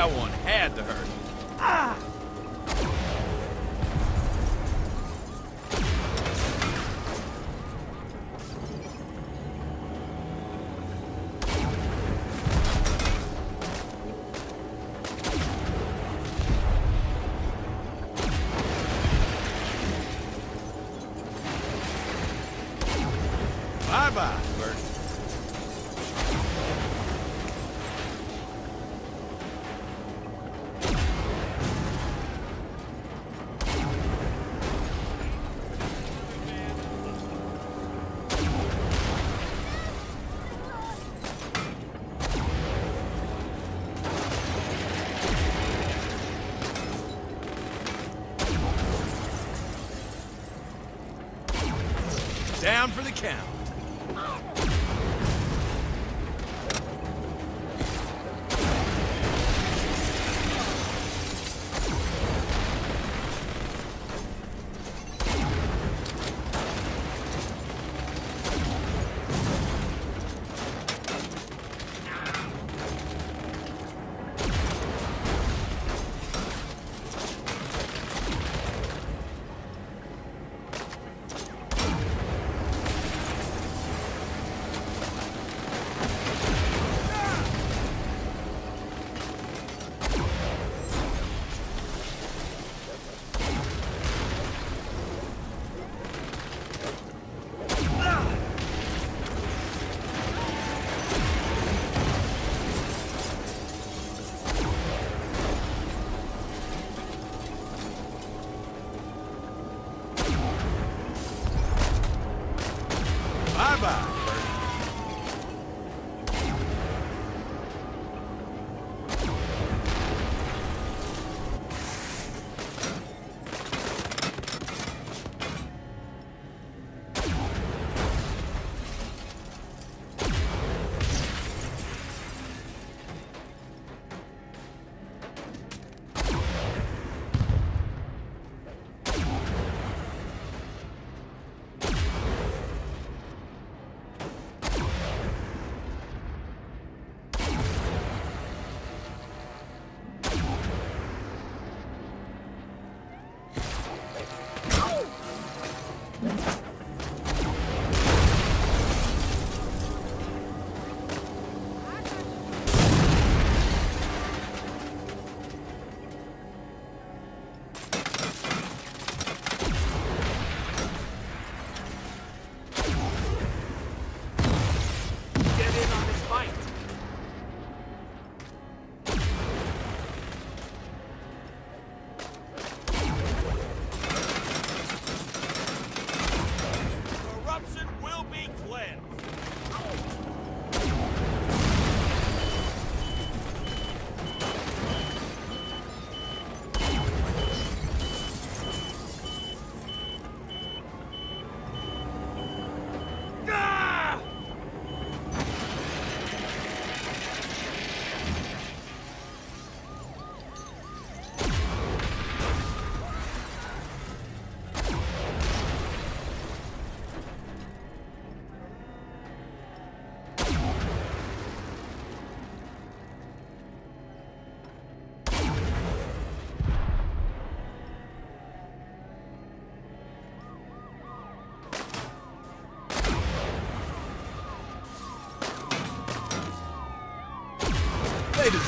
That one had to hurt. Ah! down for the count.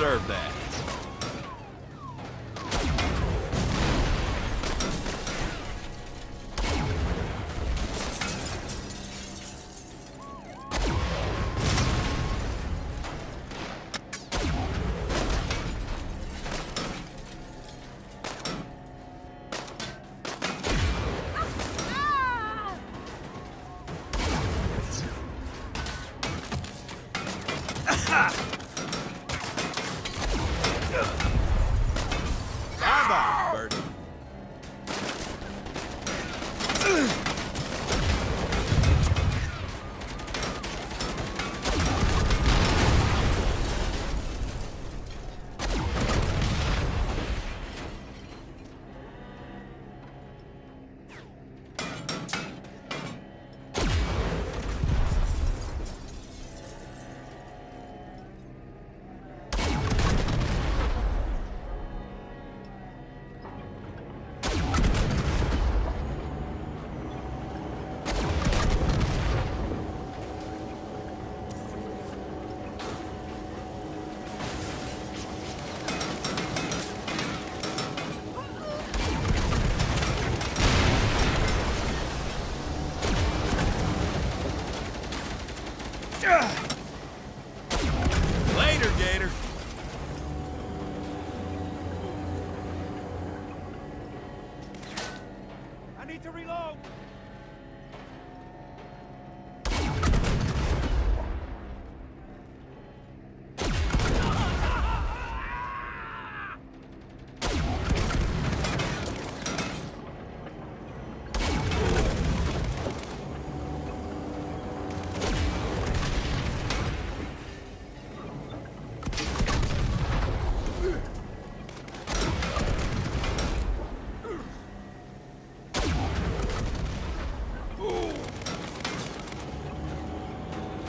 Deserve that.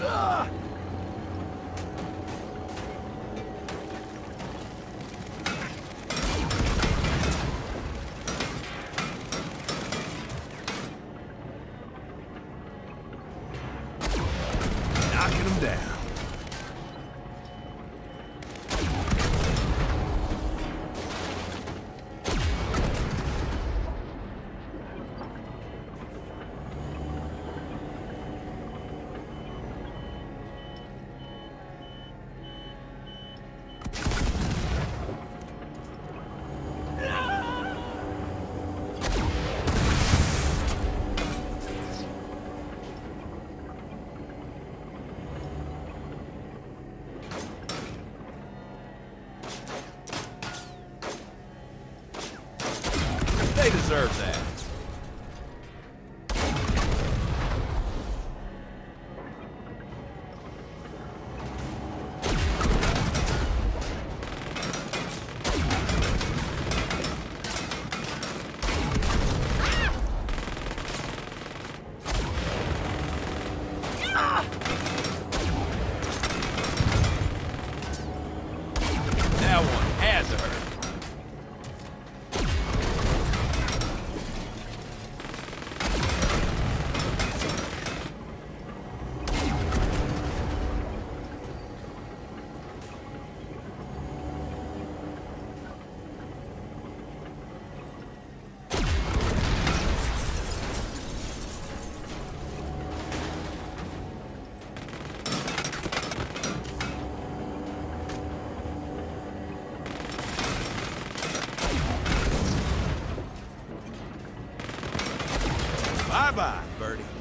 Knocking Bye-bye, Birdie.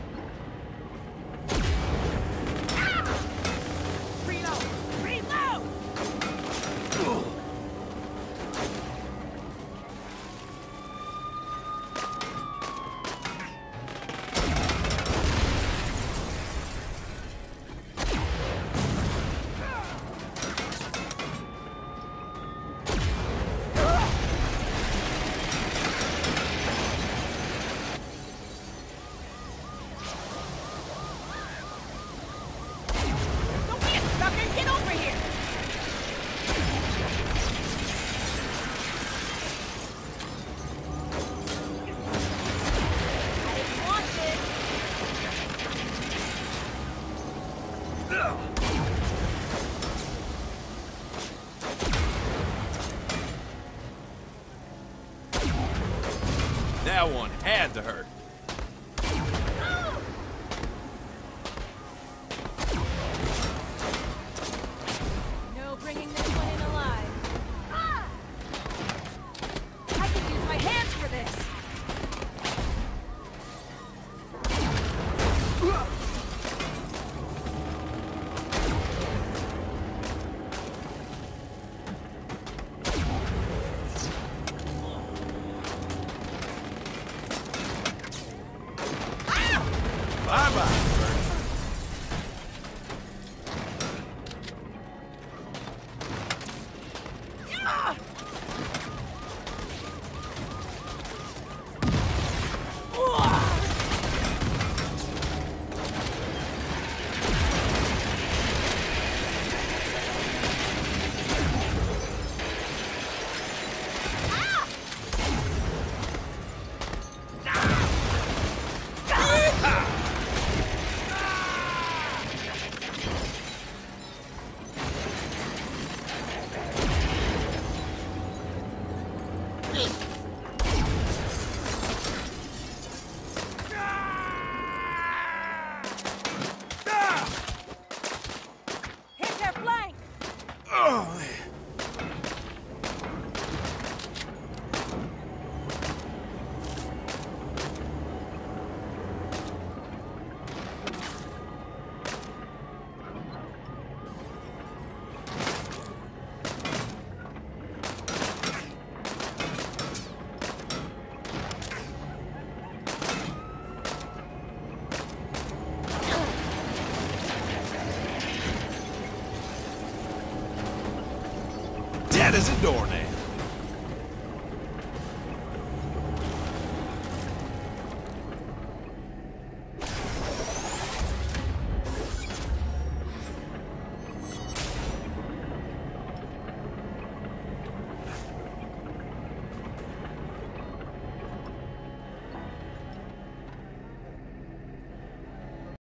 That one had to hurt. Dead as a doornail.